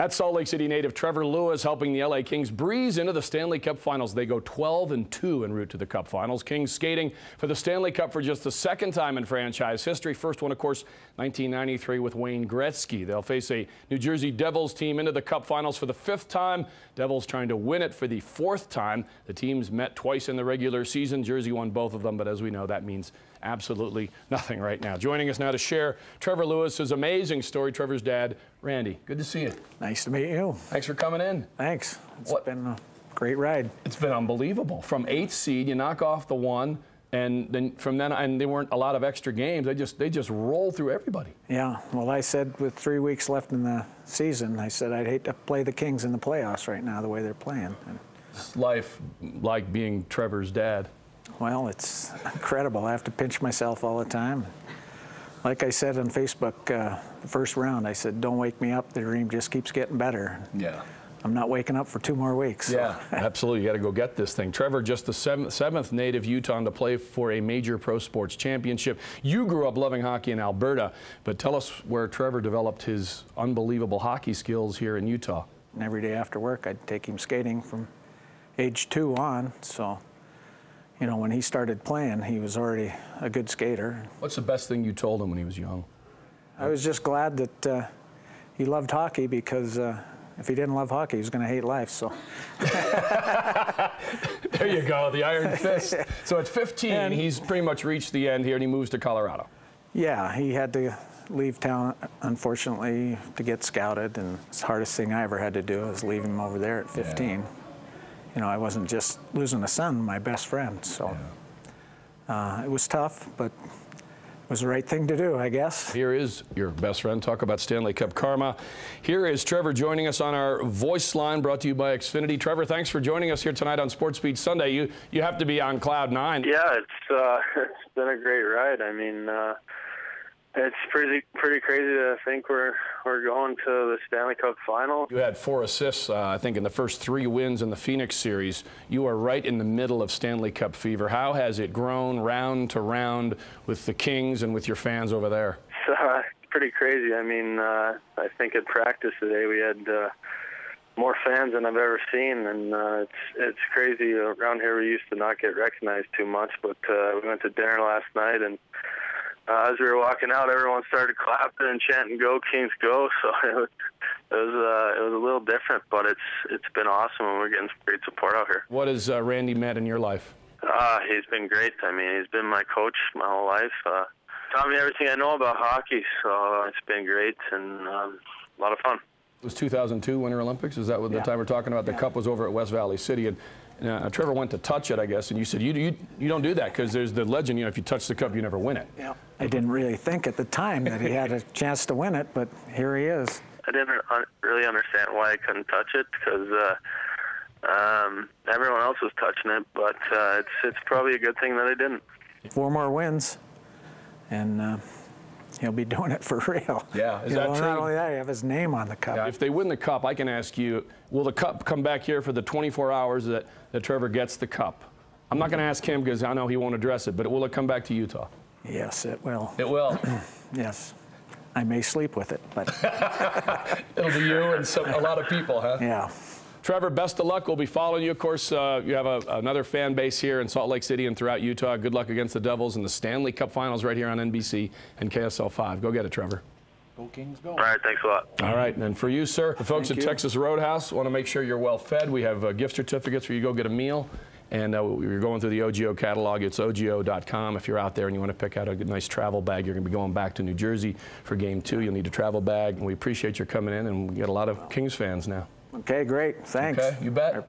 At Salt Lake City native Trevor Lewis helping the LA Kings breeze into the Stanley Cup Finals. They go 12 and 2 en route to the Cup Finals. Kings skating for the Stanley Cup for just the second time in franchise history. First one, of course, 1993 with Wayne Gretzky. They'll face a New Jersey Devils team into the Cup Finals for the fifth time. Devils trying to win it for the fourth time. The teams met twice in the regular season. Jersey won both of them, but as we know, that means absolutely nothing right now. Joining us now to share Trevor Lewis's amazing story, Trevor's dad, Randy. Good to see you. Nice to meet you. Thanks for coming in. Thanks. It's What- been a great ride. It's been unbelievable. From eighth seed, you knock off the one, and then from then, and there weren't a lot of extra games. They just they just roll through everybody. Yeah. Well, I said with three weeks left in the season, I said I'd hate to play the Kings in the playoffs right now the way they're playing. And, life like being Trevor's dad. Well, it's incredible. I have to pinch myself all the time. Like I said on Facebook, uh, the first round, I said, "Don't wake me up. The dream just keeps getting better." Yeah. I'm not waking up for two more weeks. so- Yeah, absolutely. You got to go get this thing. Trevor, just the seventh, seventh native Utah to play for a major pro sports championship. You grew up loving hockey in Alberta, but tell us where Trevor developed his unbelievable hockey skills here in Utah. And every day after work, I'd take him skating from age two on. So, you know, when he started playing, he was already a good skater. What's the best thing you told him when he was young? I was just glad that uh, he loved hockey because uh, if he didn't love hockey, he was going to hate life. So, There you go, the iron fist. So at 15, he's pretty much reached the end here, and he moves to Colorado. yeah, he had to leave town, unfortunately, to get scouted. And it's the hardest thing I ever had to do was leave him over there at 15. You know, I wasn't just losing a son, my best friend. So uh, it was tough, but it was the right thing to do, I guess. Here is your best friend. Talk about Stanley Cup karma. Here is Trevor joining us on our voice line, brought to you by Xfinity. Trevor, thanks for joining us here tonight on Sports Beat Sunday. You you have to be on cloud nine. Yeah, it's uh, it's been a great ride. I mean, uh, it's pretty pretty crazy to think we're we're going to the Stanley Cup final. You had four assists, uh, I think, in the first three wins in the Phoenix series. You are right in the middle of Stanley Cup fever. How has it grown round to round with the Kings and with your fans over there? It's, uh, pretty crazy. I mean, uh, I think at practice today we had uh, more fans than I've ever seen, and uh, it's it's crazy. Around here we used to not get recognized too much, but uh, we went to dinner last night and. Uh, as we were walking out, everyone started clapping and chanting "Go Kings, go!" So it was it was, uh, it was a little different, but it's it's been awesome, and we're getting some great support out here. What has uh, Randy meant in your life? Uh, he's been great. I mean, he's been my coach my whole life. Uh, taught me everything I know about hockey, so it's been great and um, a lot of fun. It was 2002 Winter Olympics. Is that what the Yeah. time we're talking about? The cup was over at West Valley City, and uh, Trevor went to touch it, I guess, and you said you you, you don't do that because there's the legend. You know, if you touch the cup, you never win it. Yeah. I didn't really think at the time that he had a chance to win it, but here he is. I didn't un- really understand why I couldn't touch it because uh, um, everyone else was touching it, but uh, it's it's probably a good thing that I didn't. Four more wins, and uh, he'll be doing it for real. Yeah, is You that know, true? Not only that, he have his name on the cup. If they win the cup, I can ask you, will the cup come back here for the 24 hours that, that Trevor gets the cup? I'm not going to ask him because I know he won't address it, but will it come back to Utah? Yes, it will. It will. Yes. I may sleep with it, but It'll be you and some, a lot of people, huh? yeah. Trevor, best of luck. We'll be following you. Of course, uh, you have a, another fan base here in Salt Lake City and throughout Utah. Good luck against the Devils in the Stanley Cup Finals right here on NBC and KSL 5. Go get it, Trevor. Go Kings, go. All right, thanks a lot. All right, and then for you, sir, the folks Thank at you. Texas Roadhouse want to make sure you're well fed. We have uh, gift certificates for you to go get a meal. And uh, you're going through the OGO catalog. It's OGO.com. If you're out there and you want to pick out a good, nice travel bag, you're going to be going back to New Jersey for game two. You'll need a travel bag. And we appreciate your coming in, and we get a lot of Kings fans now. Okay, great. Thanks. Okay, you bet.